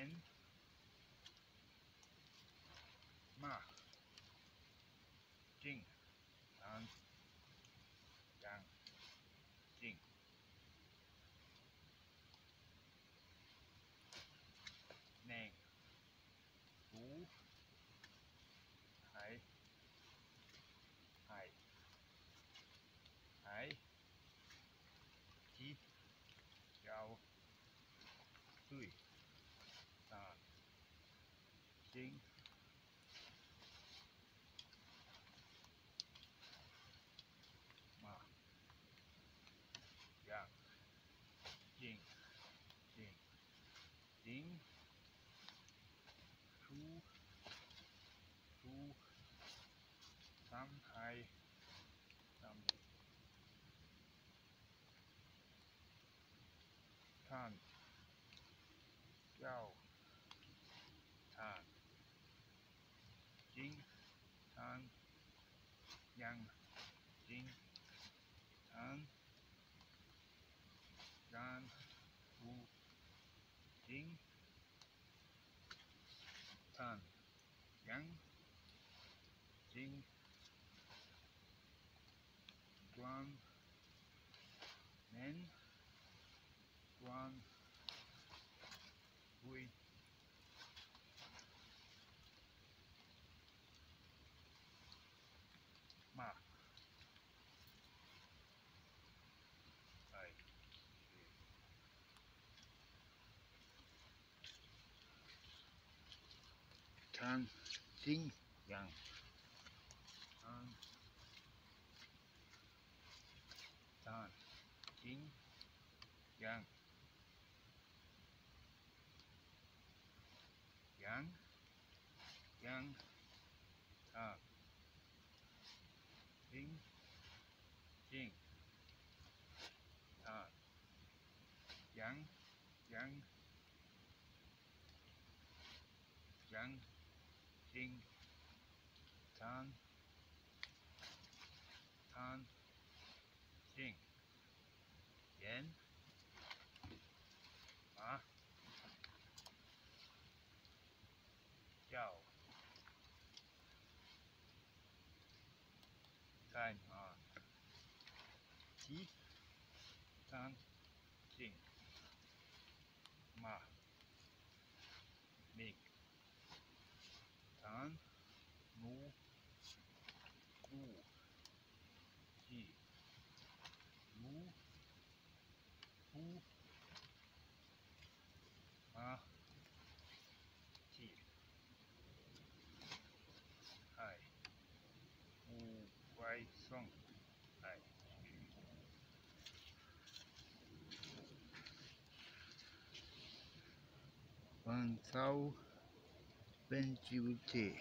and ma. Jing. And yang. Jing. Nang tú hai, hai, hai, chỉ chào tươi chính mà dạng chính chính chính chú chú tám hai năm tan chính thân nhân chính thân gan u chính thân nhân chính quang than sinh yang than than sinh yang yang yang thờ sinh chiên thờ yang yang yang ding tan. Tan ding yen ma. Chào time on chí tan chỉnh ma. strong. Right. One thou, when you take.